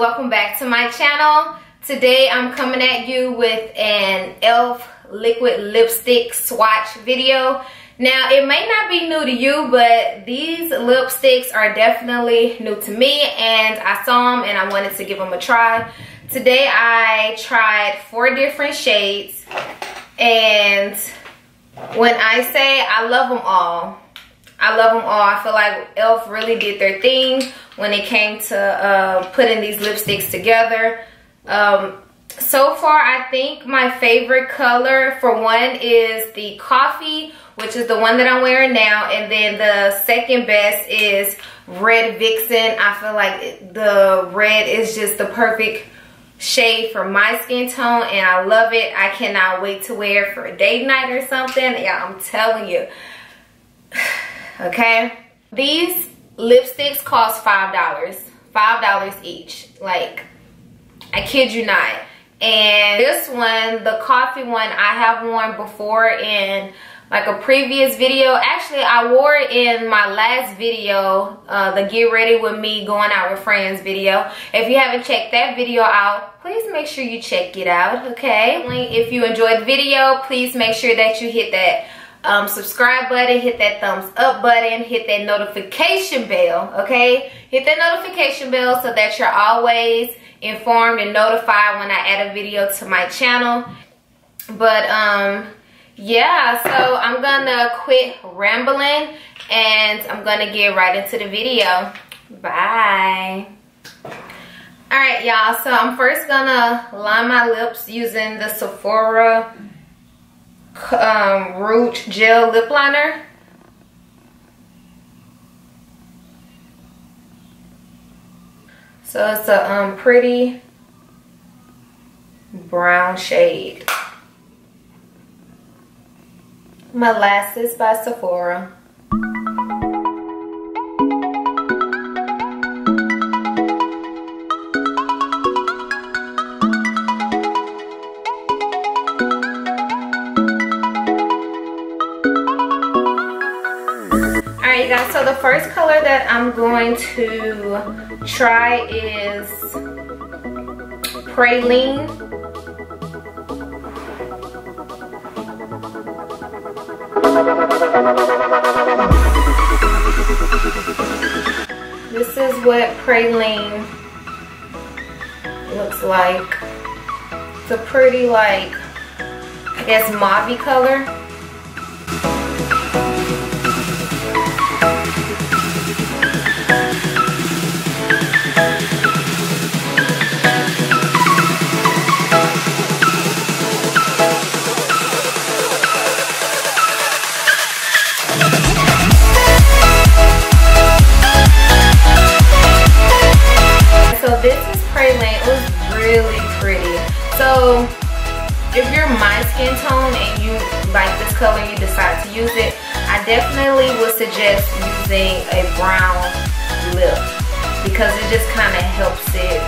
to my channel. Today I'm coming at you with an e.l.f. liquid lipstick swatch video. Now it may not be new to you but these lipsticks are definitely new to me and I saw them and I wanted to give them a try. Today I tried four different shades and when I say I love them all, I love them all. I feel like e.l.f. really did their thing when it came to uh, putting these lipsticks together. Um, so far, I think my favorite color for one is the coffee, which is the one that I'm wearing now. And then the second best is Red Vixen. I feel like the red is just the perfect shade for my skin tone and I love it. I cannot wait to wear it for a date night or something. Yeah, I'm telling you. Okay? These lipsticks cost $5. $5 each. Like, I kid you not. And this one, the coffee one, I have worn before in like a previous video. Actually, I wore it in my last video, uh, the Get Ready With Me Going Out With Friends video. If you haven't checked that video out, please make sure you check it out, okay? If you enjoyed the video, please make sure that you hit that um, subscribe button, hit that thumbs up button, hit that notification bell, okay? Hit that notification bell so that you're always informed and notified when I add a video to my channel. But, um, yeah, so I'm gonna quit rambling and I'm gonna get right into the video. Bye. Alright, y'all, so I'm first gonna line my lips using the Sephora um, Rouge Gel Lip Liner. So it's a um, pretty brown shade. Molasses by Sephora. Guys, so the first color that I'm going to try is Praline. This is what Praline looks like. It's a pretty like, I guess mauve color. Just kind of helps it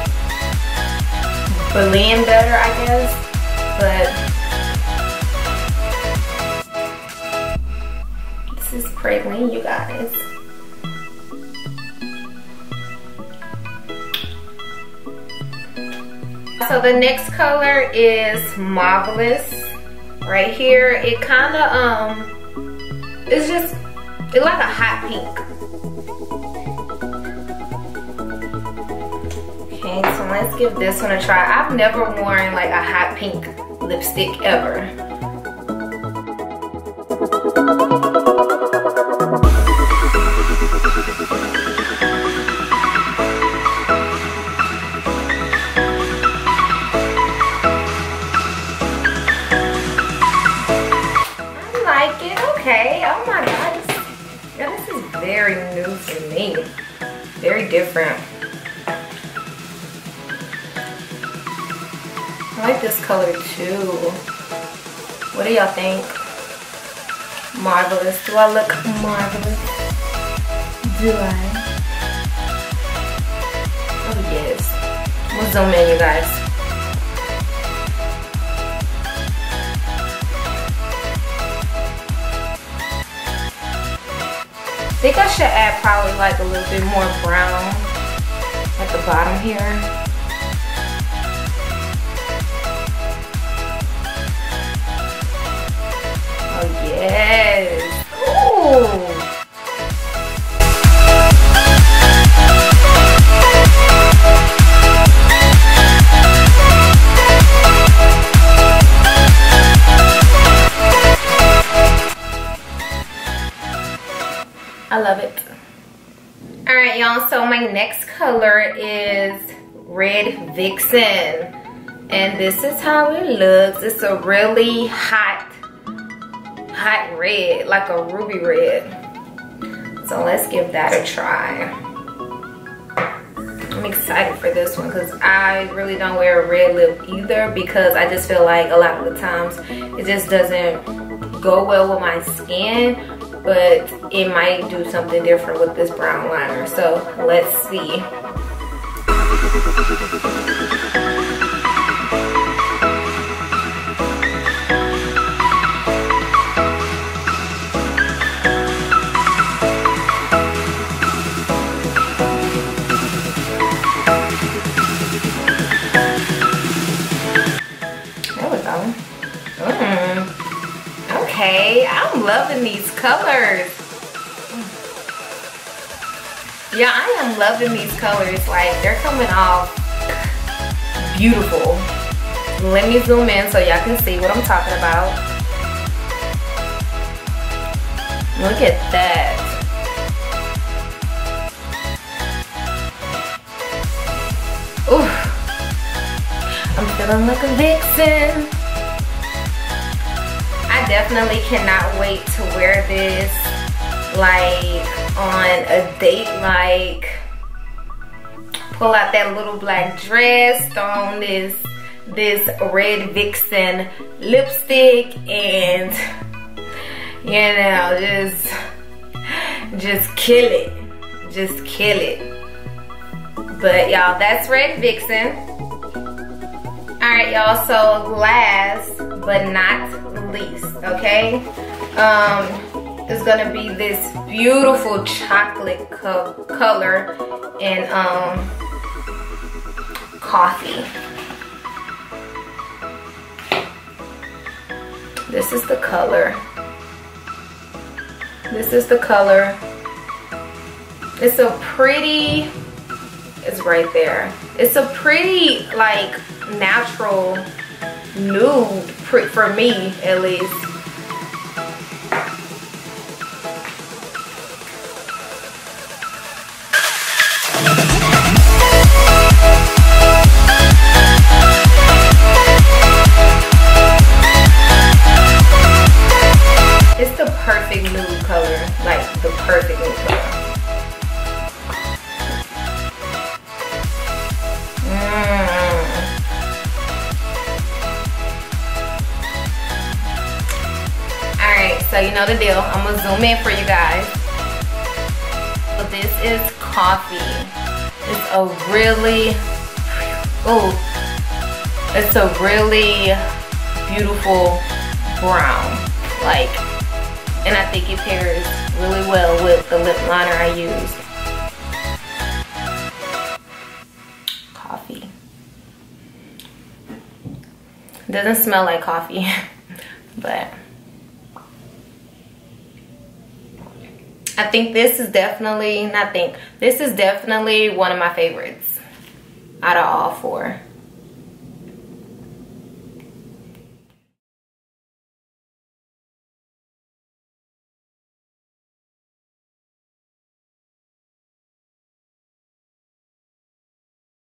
blend better, I guess. But this is Praline, you guys. So the next color is Mauvelous. Right here, it kind of, um, it's just, it's like a hot pink. Let's give this one a try. I've never worn like a hot pink lipstick ever. I like it. Okay. Oh my god, yeah, this is very new for me. Very different. I like this color too. What do y'all think? Mauvelous. Do I look marvelous? Do I? Oh yes. We'll zoom in you guys. I think I should add probably like a little bit more brown at the bottom here. Yes. Ooh. I love it. All right, y'all, so my next color is Red Vixen. And this is how it looks. It's a really hot hot red, like a ruby red. So let's give that a try. I'm excited for this one because I really don't wear a red lip either because I just feel like a lot of the times it just doesn't go well with my skin but it might do something different with this brown liner. So let's see. Loving these colors. Yeah i am loving these colors. Like they're coming off beautiful. Let me zoom in so y'all can see what i'm talking about. Look at that. Ooh, I'm feeling like a vixen definitely cannot wait to wear this like on a date like pull out that little black dress on this this red vixen lipstick and you know just just kill it. Just kill it. But y'all that's red vixen. All right y'all so last but not least okay? Um it's gonna be this beautiful chocolate co color and um coffee. This is the color. This is the color. It's a pretty it's right there. It's a pretty like natural nude for me at least. So you know the deal. I'm gonna zoom in for you guys. So this is coffee. It's a really, oh, it's a really beautiful brown. Like, and I think it pairs really well with the lip liner I used. Coffee. Doesn't smell like coffee, but I think this is definitely, not think, this is definitely one of my favorites out of all four.